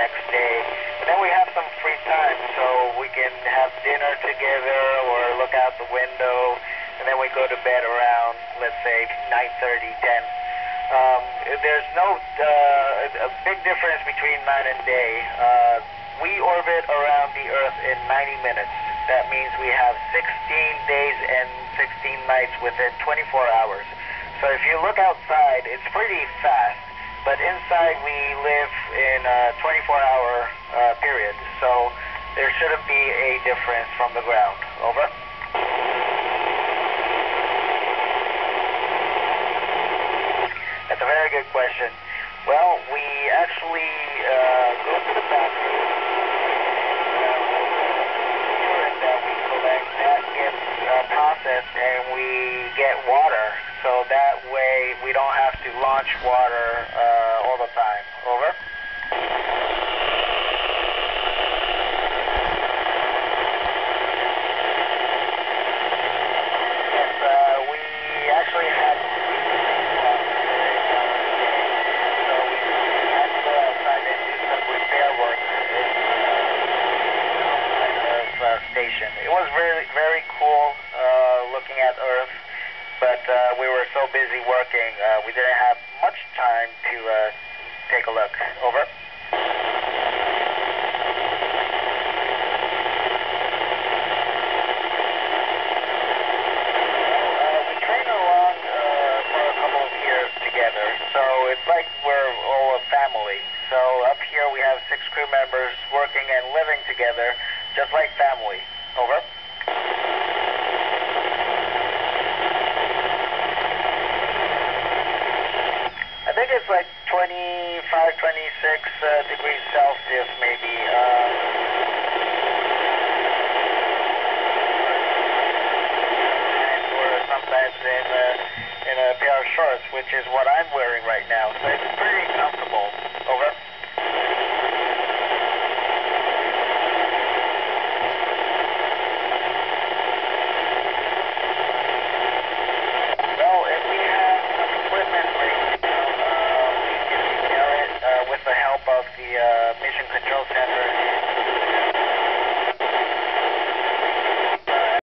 next day. And then we have some free time, so we can have dinner together or look out the window, and then we go to bed around, let's say, 9.30, 10. Um, there's no uh, a big difference between night and day. Uh, we orbit around the Earth in 90 minutes. That means we have 16 days and 16 nights within 24 hours. So if you look outside, it's pretty fast. But inside we live in a 24-hour uh, period, so there shouldn't be a difference from the ground. Over. That's a very good question. Well, we actually uh, go to the bathroom. urine that we collect that uh, and we get water. So that way we don't have to launch water uh, all the time. Over. Yes, uh, we actually had some in uh, station. It was very, very cool uh, looking at Earth, were so busy working, uh, we didn't have much time to uh, take a look. Over. We train along for a couple of years together, so it's like we're all a family. So up here we have six crew members working and living together, just like family. Over. I think it's like 25, 26 uh, degrees Celsius, maybe. Uh, and we're sometimes in a, in a pair of shorts, which is what I'm wearing right now. So it's pretty comfortable. Mission control, 10